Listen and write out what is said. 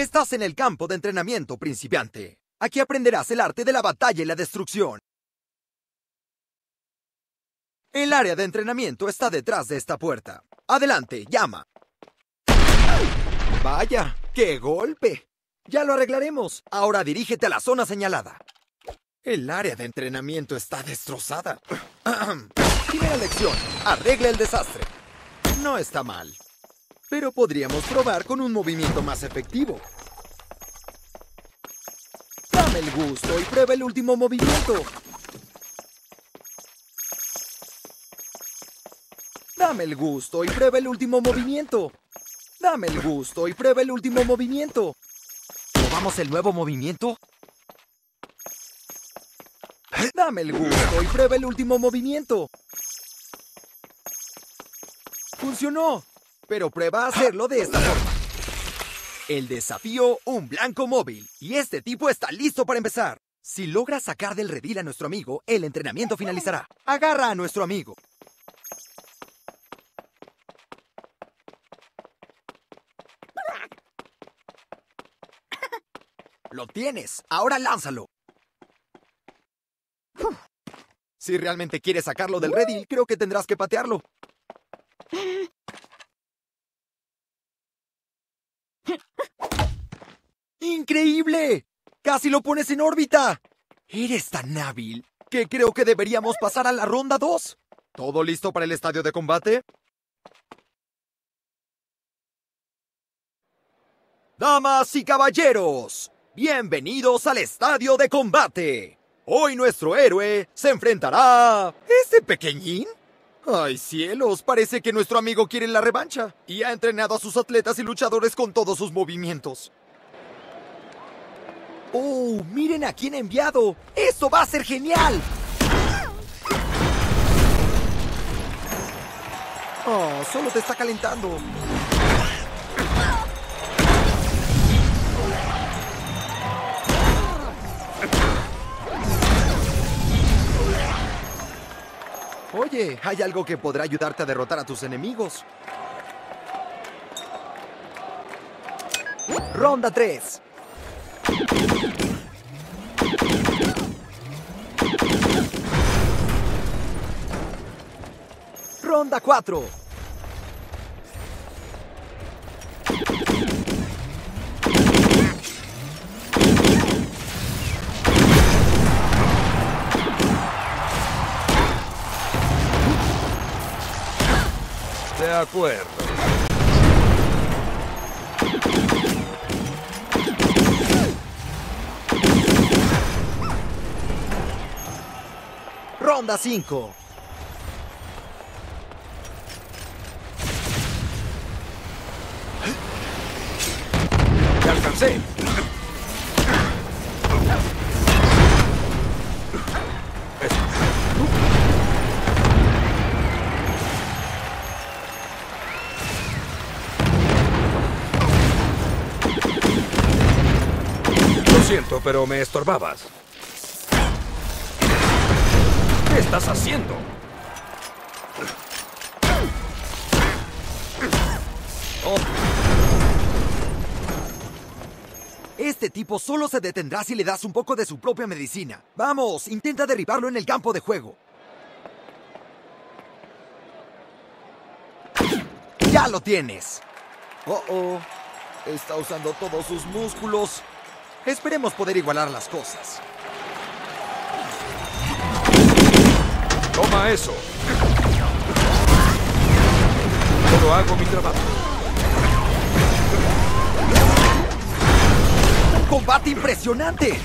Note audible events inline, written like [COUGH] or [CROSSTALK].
Estás en el campo de entrenamiento principiante. Aquí aprenderás el arte de la batalla y la destrucción. El área de entrenamiento está detrás de esta puerta. Adelante, llama. Vaya, qué golpe. Ya lo arreglaremos. Ahora dirígete a la zona señalada. El área de entrenamiento está destrozada. [CLEARS THROAT] Primera lección. Arregla el desastre. No está mal. Pero podríamos probar con un movimiento más efectivo. Dame el gusto y prueba el último movimiento. Dame el gusto y prueba el último movimiento. Dame el gusto y prueba el último movimiento. ¿Probamos el nuevo movimiento? Dame el gusto y prueba el último movimiento. Funcionó, pero prueba a hacerlo de esta forma. El desafío, un blanco móvil. Y este tipo está listo para empezar. Si logra sacar del redil a nuestro amigo, el entrenamiento finalizará. Agarra a nuestro amigo. Lo tienes. Ahora lánzalo. Si realmente quieres sacarlo del redil, creo que tendrás que patearlo. ¡Increíble! ¡Casi lo pones en órbita! Eres tan hábil que creo que deberíamos pasar a la ronda 2. ¿Todo listo para el estadio de combate? Damas y caballeros, bienvenidos al estadio de combate. Hoy nuestro héroe se enfrentará a... ¿Este pequeñín? Ay, cielos, parece que nuestro amigo quiere la revancha y ha entrenado a sus atletas y luchadores con todos sus movimientos. ¡Oh, miren a quién he enviado! ¡Esto va a ser genial! Oh, solo te está calentando. Oye, hay algo que podrá ayudarte a derrotar a tus enemigos. Ronda 3. Ronda 4. De acuerdo. Ronda 5. ¡Te alcancé! Lo siento, pero me estorbabas. Estás haciendo? Este tipo solo se detendrá si le das un poco de su propia medicina. Vamos, intenta derribarlo en el campo de juego. ¡Ya lo tienes! Oh, oh. Está usando todos sus músculos. Esperemos poder igualar las cosas. Toma eso. Solo hago mi trabajo. ¡Un combate impresionante!